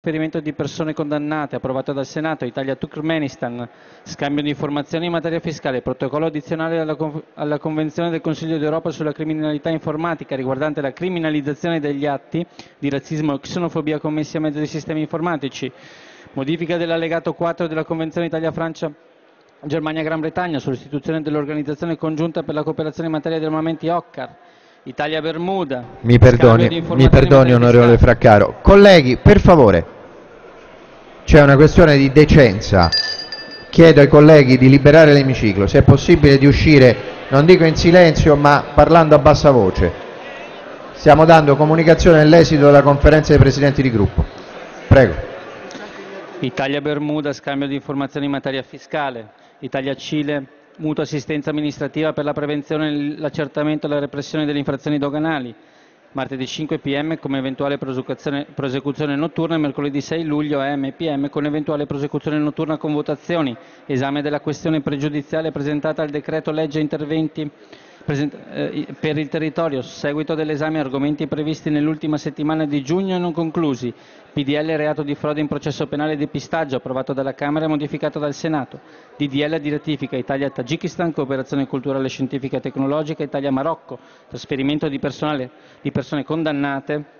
trasferimento di persone condannate, approvato dal Senato, Italia-Turkmenistan, scambio di informazioni in materia fiscale, protocollo addizionale alla, alla, Convenzione del Consiglio d'Europa sulla criminalità informatica riguardante la criminalizzazione degli atti di razzismo e xenofobia commessi a mezzo di sistemi informatici, modifica dell'allegato 4 della Convenzione Italia-Francia Germania-Gran Bretagna sull'istituzione dell'Organizzazione Congiunta per la Cooperazione in materia di armamenti OCCAR, Italia-Bermuda. Mi perdoni, mi perdoni onorevole Fraccaro. Colleghi, per favore, c'è una questione di decenza. Chiedo ai colleghi di liberare l'emiciclo, se è possibile di uscire, non dico in silenzio, ma parlando a bassa voce. Stiamo dando comunicazione dell'esito della conferenza dei presidenti di gruppo. Prego. Italia-Bermuda, scambio di informazioni in materia fiscale. Italia-Cile, mutua assistenza amministrativa per la prevenzione, l'accertamento e la repressione delle infrazioni doganali, martedì 5 pm come eventuale prosecuzione notturna. E mercoledì 6 luglio AM PM con eventuale prosecuzione notturna con votazioni, esame della questione pregiudiziale presentata al decreto legge interventi per il territorio, seguito dell'esame argomenti previsti nell'ultima settimana di giugno e non conclusi, PDL reato di frode in processo penale e depistaggio approvato dalla Camera e modificato dal Senato, DDL di ratifica Italia-Tagikistan, cooperazione culturale scientifica e tecnologica Italia-Marocco, trasferimento di persone condannate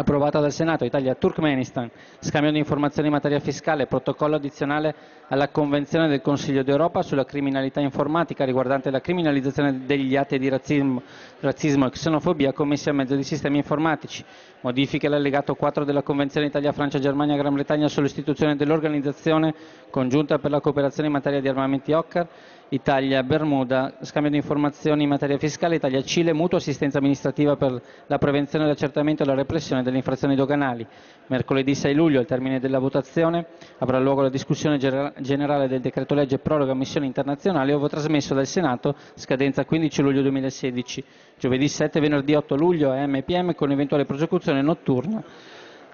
approvata dal Senato, Italia-Turkmenistan, scambio di informazioni in materia fiscale, protocollo addizionale alla Convenzione del Consiglio d'Europa sulla criminalità informatica riguardante la criminalizzazione degli atti di razzismo, razzismo e xenofobia commessi a mezzo di sistemi informatici, modifiche all'allegato 4 della Convenzione Italia-Francia-Germania-Gran Bretagna sull'istituzione dell'Organizzazione congiunta per la cooperazione in materia di armamenti OCCAR, Italia-Bermuda, scambio di informazioni in materia fiscale, Italia-Cile, mutua assistenza amministrativa per la prevenzione, l'accertamento e la repressione delle infrazioni doganali. Mercoledì 6 luglio, al termine della votazione, avrà luogo la discussione generale del decreto legge proroga missioni internazionali, ove trasmesso dal Senato, scadenza 15 luglio 2016. Giovedì 7 e venerdì 8 luglio, AMPM, con eventuale prosecuzione notturna.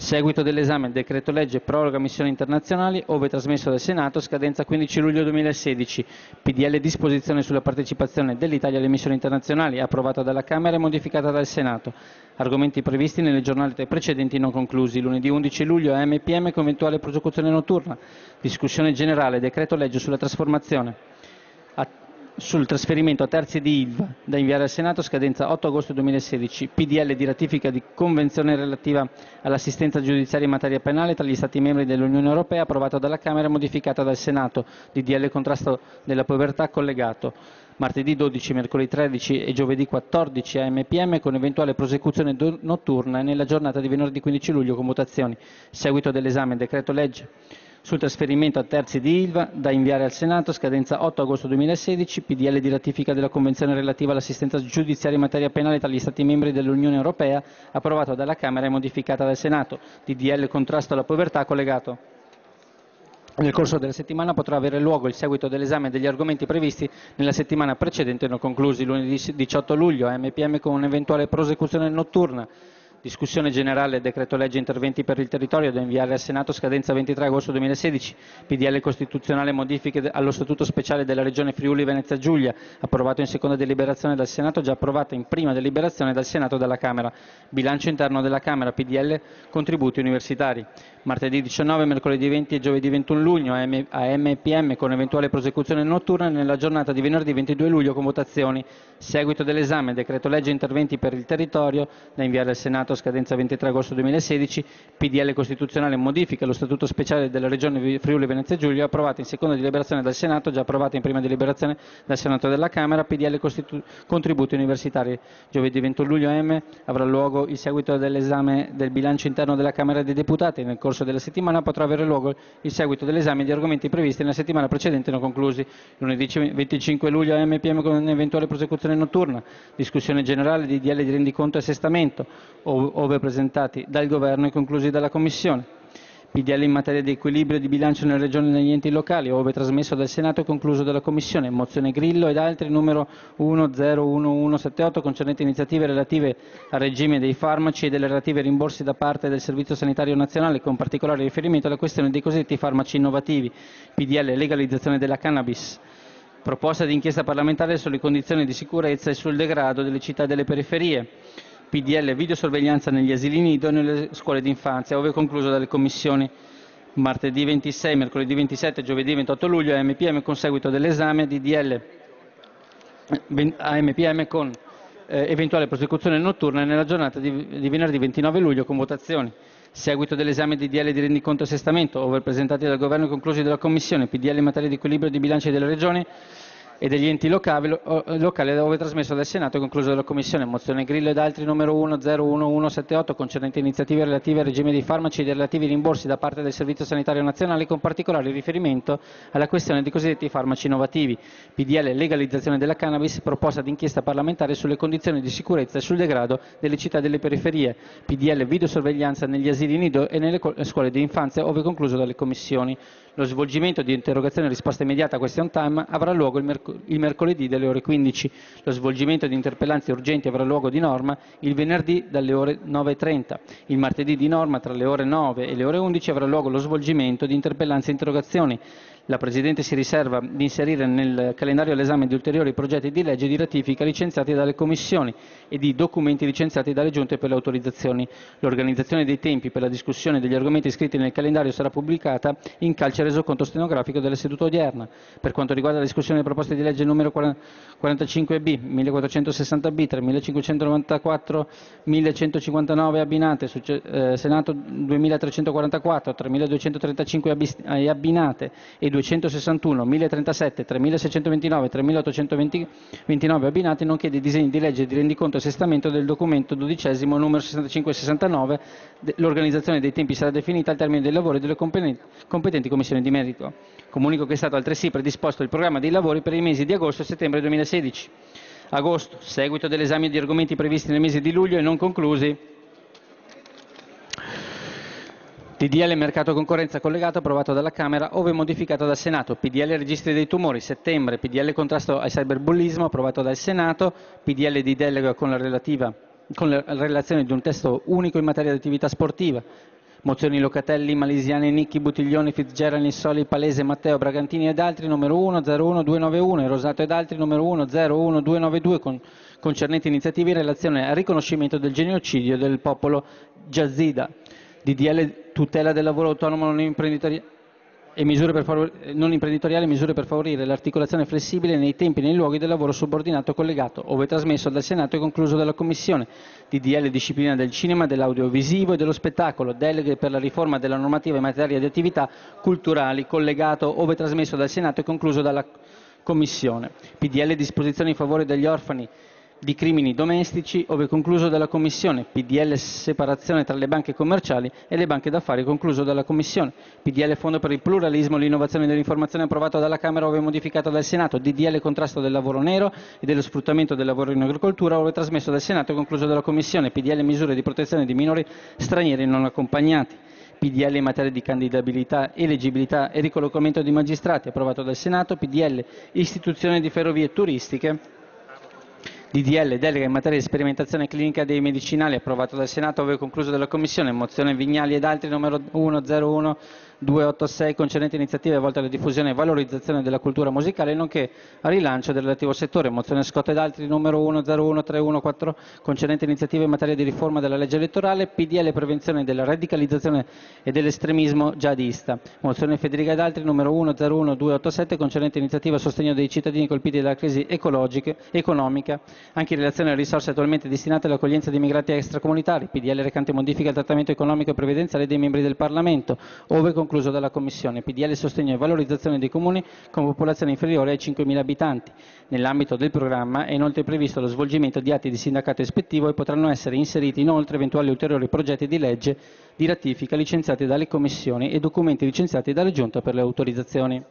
Seguito dell'esame del decreto legge proroga missioni internazionali, ove trasmesso dal Senato, scadenza 15 luglio 2016. PDL disposizione sulla partecipazione dell'Italia alle missioni internazionali, approvata dalla Camera e modificata dal Senato. Argomenti previsti nelle giornate precedenti non conclusi. Lunedì 11 luglio AMPM con eventuale prosecuzione notturna. Discussione generale, decreto legge sulla trasformazione sul trasferimento a terzi di ILVA da inviare al Senato scadenza 8 agosto 2016, PDL di ratifica di convenzione relativa all'assistenza giudiziaria in materia penale tra gli Stati membri dell'Unione Europea approvata dalla Camera e modificata dal Senato, DDL contrasto della povertà collegato, martedì 12, mercoledì 13 e giovedì 14 AMPM con eventuale prosecuzione notturna e nella giornata di venerdì 15 luglio con votazioni. Seguito dell'esame decreto legge sul trasferimento a terzi di ILVA da inviare al Senato, scadenza 8 agosto 2016, PDL di ratifica della Convenzione relativa all'assistenza giudiziaria in materia penale tra gli Stati membri dell'Unione Europea, approvato dalla Camera e modificata dal Senato, DDL contrasto alla povertà collegato. Nel corso della settimana potrà avere luogo il seguito dell'esame degli argomenti previsti nella settimana precedente non conclusi lunedì 18 luglio, MPM con un'eventuale prosecuzione notturna Discussione generale decreto legge interventi per il territorio da inviare al Senato scadenza 23 agosto 2016. PDL costituzionale modifiche allo statuto speciale della Regione Friuli Venezia Giulia, approvato in seconda deliberazione dal Senato, già approvato in prima deliberazione dal Senato e dalla Camera. Bilancio interno della Camera, PDL contributi universitari. Martedì 19, mercoledì 20 e giovedì 21 luglio a MPM con eventuale prosecuzione notturna nella giornata di venerdì 22 luglio con votazioni. Seguito dell'esame decreto legge interventi per il territorio da inviare al Senato Senato, scadenza 23 agosto 2016, PDL Costituzionale modifica lo Statuto speciale della Regione Friuli Venezia Giulia, approvato in seconda deliberazione dal Senato, già approvato in prima deliberazione dal Senato dalla Camera, PDL Costitu- Contributi Universitari. Giovedì 21 luglio M avrà luogo il seguito dell'esame del bilancio interno della Camera dei Deputati. Nel corso della settimana potrà avere luogo il seguito dell'esame di argomenti previsti nella settimana precedente non conclusi. Lunedì 25 luglio MPM con un'eventuale prosecuzione notturna. Discussione generale di DL di rendiconto e assestamento ove presentati dal Governo e conclusi dalla Commissione. PDL in materia di equilibrio di bilancio nelle regioni e negli enti locali, ove trasmesso dal Senato e concluso dalla Commissione. Mozione Grillo ed altri numero 101178 concernente iniziative relative al regime dei farmaci e delle relative rimborsi da parte del Servizio Sanitario Nazionale, con particolare riferimento alla questione dei cosiddetti farmaci innovativi. PDL legalizzazione della cannabis. Proposta di inchiesta parlamentare sulle condizioni di sicurezza e sul degrado delle città e delle periferie PDL videosorveglianza negli asili nido e nelle scuole d'infanzia, ove concluso dalle commissioni martedì 26, mercoledì 27 e giovedì 28 luglio AMPM con seguito dell'esame di DL AMPM con eh, eventuale prosecuzione notturna nella giornata di, di venerdì 29 luglio con votazioni. Seguito dell'esame di DL di rendiconto e assestamento, ove presentati dal Governo e conclusi dalla Commissione, PDL in materia di equilibrio di bilanci delle Regioni, e degli enti locali, locali dove trasmesso dal Senato e concluso dalla Commissione. Mozione Grillo ed altri numero 101178 concernente iniziative relative al regime dei farmaci e dei relativi rimborsi da parte del Servizio Sanitario Nazionale con particolare riferimento alla questione dei cosiddetti farmaci innovativi. PDL legalizzazione della cannabis, proposta d'inchiesta parlamentare sulle condizioni di sicurezza e sul degrado delle città delle periferie. PDL videosorveglianza negli asili nido e nelle scuole di infanzia ove concluso dalle commissioni. Lo svolgimento di interrogazione e risposta immediata a question time avrà luogo il, merc il mercoledì dalle ore 15. Lo svolgimento di interpellanze urgenti avrà luogo di norma il venerdì dalle ore 9.30. Il martedì di norma tra le ore 9 e le ore 11 avrà luogo lo svolgimento di interpellanze e interrogazioni. La Presidente si riserva di inserire nel calendario l'esame di ulteriori progetti di legge di ratifica licenziati dalle commissioni e di documenti licenziati dalle giunte per le autorizzazioni. L'organizzazione dei tempi per la discussione degli argomenti iscritti nel calendario sarà pubblicata in calce resoconto stenografico della seduta odierna. Per quanto riguarda la discussione delle proposte di legge numero 45B, 1460B, 3594, 1159 abbinate, eh, Senato 2344, 3235 abbinate e 261, 1037, 3629 3829 abbinati, nonché dei disegni di legge di rendiconto e assestamento del documento dodicesimo numero 6569. L'organizzazione dei tempi sarà definita al termine dei lavori delle competenti commissioni di merito. Comunico che è stato altresì predisposto il programma dei lavori per i mesi di agosto e settembre 2016. Agosto, seguito dell'esame di argomenti previsti nel mese di luglio e non conclusi PDL mercato concorrenza collegato approvato dalla Camera ove modificato dal Senato, PDL registri dei tumori settembre, PDL contrasto al cyberbullismo approvato dal Senato, PDL di delega con la, relativa, con la relazione di un testo unico in materia di attività sportiva, mozioni Locatelli, Malisiani, Nicchi, Butiglioni, Fitzgerald, Nissoli, Palese, Matteo, Bragantini ed altri numero 1 01291 Rosato ed altri numero 1 01292 con, concernenti iniziative in relazione al riconoscimento del genocidio del popolo Jazida. DDL tutela del lavoro autonomo non imprenditoriale e misure per, favorire, non imprenditoriali misure per favorire l'articolazione flessibile nei tempi e nei luoghi del lavoro subordinato collegato, ove trasmesso dal Senato e concluso dalla Commissione. DDL disciplina del cinema, dell'audiovisivo e dello spettacolo, deleghe per la riforma della normativa in materia di attività culturali, collegato, ove trasmesso dal Senato e concluso dalla Commissione. PDL disposizioni in favore degli orfani di crimini domestici, ove concluso dalla Commissione, PDL separazione tra le banche commerciali e le banche d'affari, concluso dalla Commissione, PDL Fondo per il pluralismo e l'innovazione dell'informazione approvato dalla Camera, ove modificato dal Senato, DDL contrasto del lavoro nero e dello sfruttamento del lavoro in agricoltura, ove trasmesso dal Senato e concluso dalla Commissione, PDL misure di protezione di minori stranieri non accompagnati. PDL in materia di candidabilità, eleggibilità e ricollocamento di magistrati, approvato dal Senato, PDL istituzione di ferrovie turistiche, DDL delega in materia di sperimentazione clinica dei medicinali approvato dal Senato ove concluso dalla Commissione, mozione Vignali ed altri numero 101 286 concernente iniziative volte alla diffusione e valorizzazione della cultura musicale nonché al rilancio del relativo settore, mozione Scotta ed altri numero 101314 concernente iniziative in materia di riforma della legge elettorale, PDL prevenzione della radicalizzazione e dell'estremismo jihadista, mozione Federica ed altri numero 101287 concernente iniziative a sostegno dei cittadini colpiti dalla crisi ecologica, economica, anche in relazione alle risorse attualmente destinate all'accoglienza di immigrati extracomunitari, PDL recante modifica al trattamento economico e previdenziale dei membri del Parlamento, ove con concluso dalla Commissione, PDL sostegno e valorizzazione dei comuni con popolazione inferiore ai 5.000 abitanti. Nell'ambito del programma è inoltre previsto lo svolgimento di atti di sindacato ispettivo e potranno essere inseriti inoltre eventuali ulteriori progetti di legge di ratifica licenziati dalle commissioni e documenti licenziati dalla Giunta per le autorizzazioni.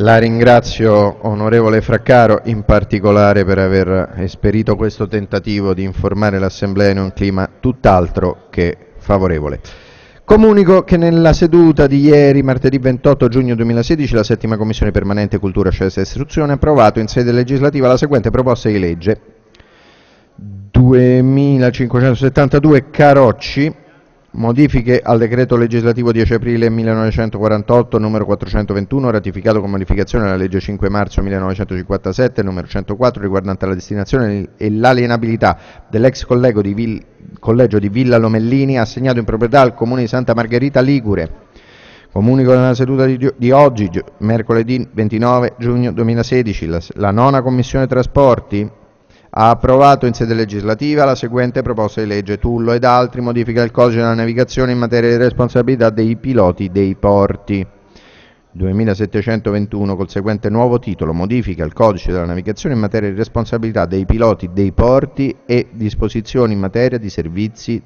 La ringrazio onorevole Fraccaro in particolare per aver esperito questo tentativo di informare l'Assemblea in un clima tutt'altro che favorevole. Comunico che nella seduta di ieri, martedì 28 giugno 2016, la settima Commissione permanente Cultura, Scienza e Istruzione ha approvato in sede legislativa la seguente proposta di legge 2572 Carocci Modifiche al decreto legislativo 10 aprile 1948 numero 421 ratificato con modificazione dalla legge 5 marzo 1957 numero 104 riguardante la destinazione e l'alienabilità dell'ex collegio di, Villa Lomellini assegnato in proprietà al comune di Santa Margherita Ligure. Comunico nella seduta di, oggi, mercoledì 29 giugno 2016, la, la nona commissione trasporti ha approvato in sede legislativa la seguente proposta di legge. Tullo ed altri modifica il codice della navigazione in materia di responsabilità dei piloti dei porti. 2721 col seguente nuovo titolo. Modifica il codice della navigazione in materia di responsabilità dei piloti dei porti e disposizioni in materia di servizi